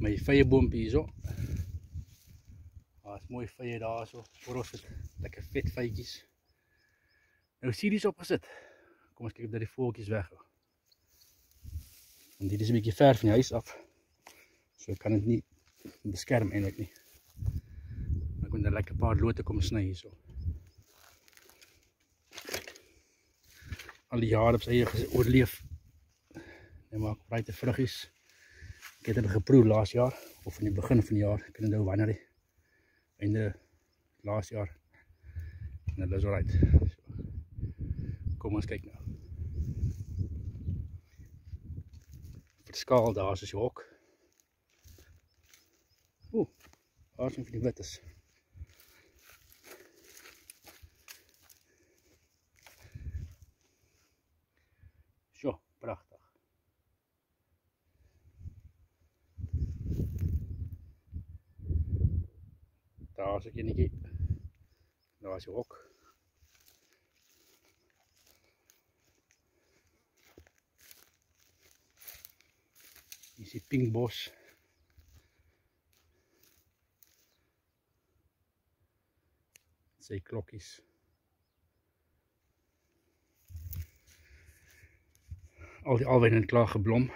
my vye boompie hierso. Daar's mooi vye daarso. Ons het lekker vet vytjies. Nou series opgesit. Kom ons kyk of dat die voeltjies weg. Want dit is 'n bietjie ver van die huis af. So ek kan dit nie beskerm eintlik nie. Ek moet 'n lekker paar lote kom sny hierso. Al die jare op sy eie oorleef. Net maak baie te vruggies. Ek het dit geproe laas jaar of in die begin van die jaar. Ek kan nou wanneer die einde laas jaar. En dit is alright. So, kom ons kyk nou. Verskaal daar is die hok. Ooh, daar is een van die wittes. Zo, prachtig. Daar is een kindje. Daar is je hok. Hier is die pinkbos. Sy klokkies. Al die alwyn het klaar geblom.